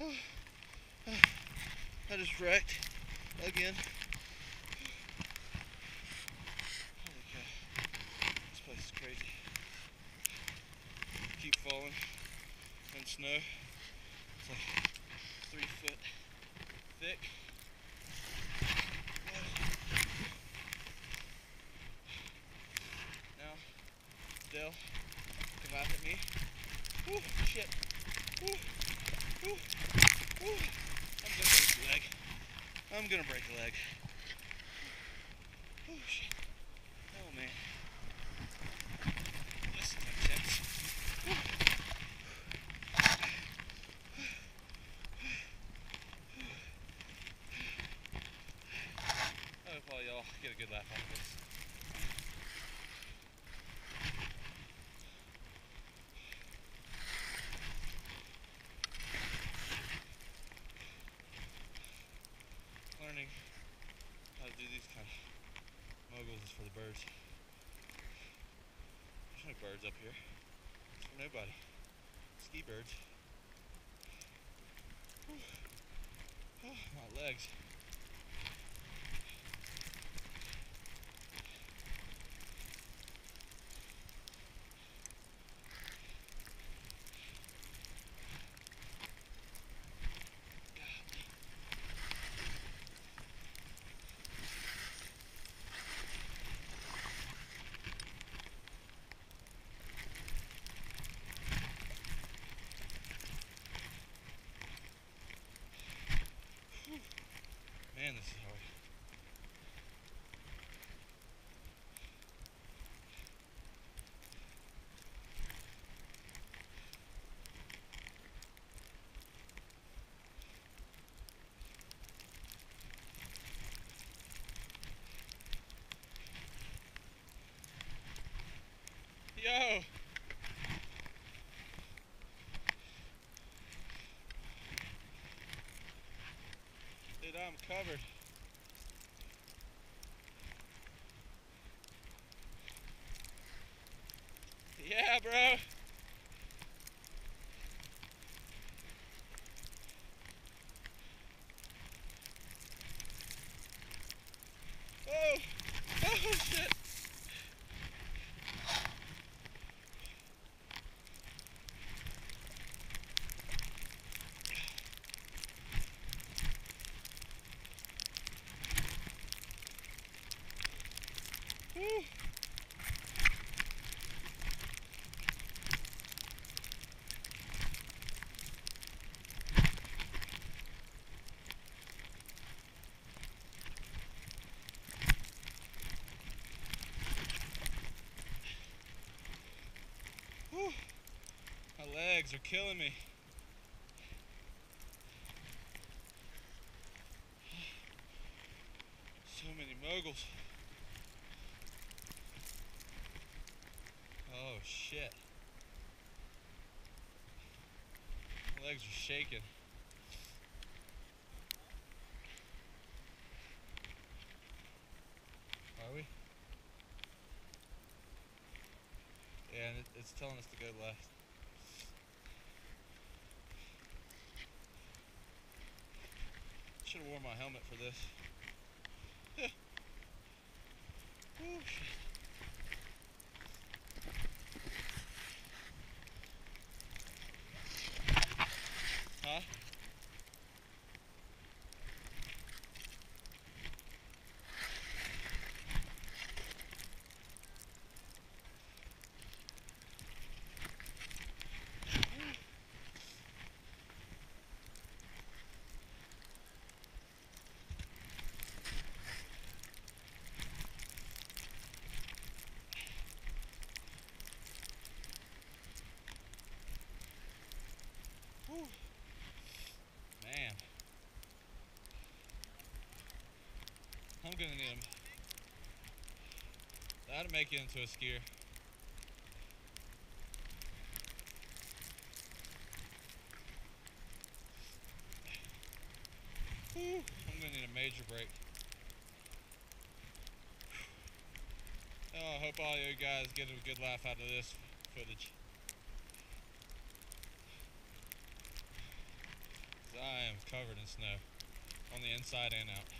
I just wrecked again. Holy cow. This place is crazy. Keep falling in snow. It's like three foot thick. Now, Del can laugh at me. Woo, shit. Woo, woo. I'm gonna break a leg. I'm gonna break a leg. Oh shit. Oh man. This is intense. I hope all y'all get a good laugh out of this. of moguls is for the birds. There's no birds up here. It's for nobody. Ski birds. Oh, my legs. Man, this is hard. Yo! I'm covered. Yeah, bro. Oh, oh shit. Woo. Whew. My legs are killing me. So many moguls. Oh shit. My legs are shaking. Are we? Yeah, and it's telling us to go left. Have my helmet for this. Ooh, shit. Huh? Whew. Man. I'm gonna need him. That'll make you into a skier. I'm gonna need a major break. Oh, I hope all you guys get a good laugh out of this footage. I am covered in snow on the inside and out.